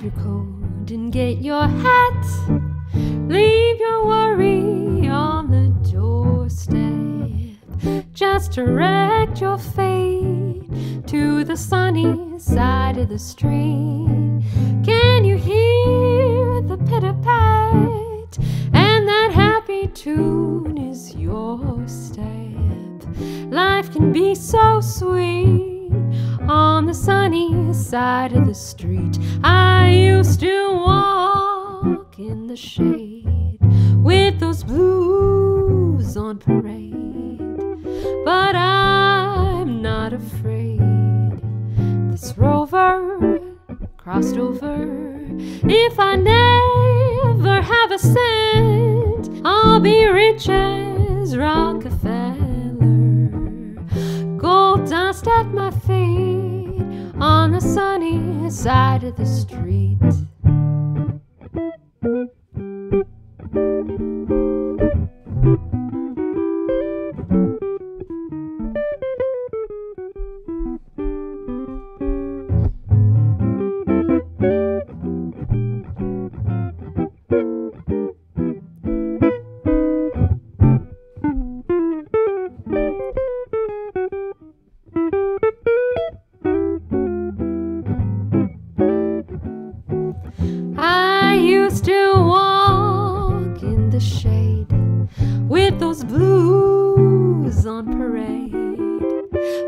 Grab your coat and get your hat. Leave your worry on the doorstep. Just direct your fate to the sunny side of the street. Can you hear the pitter pat? And that happy tune is your step. Life can be so sweet on the sunny side of the street. I used to walk in the shade with those blues on parade, but I'm not afraid. This rover crossed over. If I never have a cent, I'll be rich as Rockefeller. Gold dust at my feet the sunny side of the street.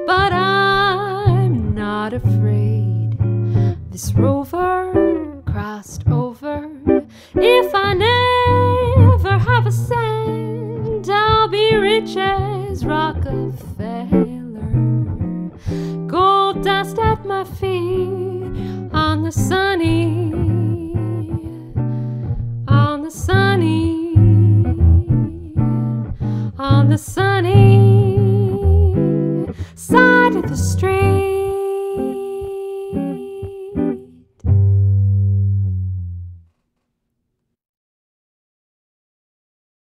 But I'm not afraid. This rover crossed over. If I never have a cent, I'll be rich as Rockefeller. Gold dust at my feet on the sunny, on the sunny, on the sunny of the street.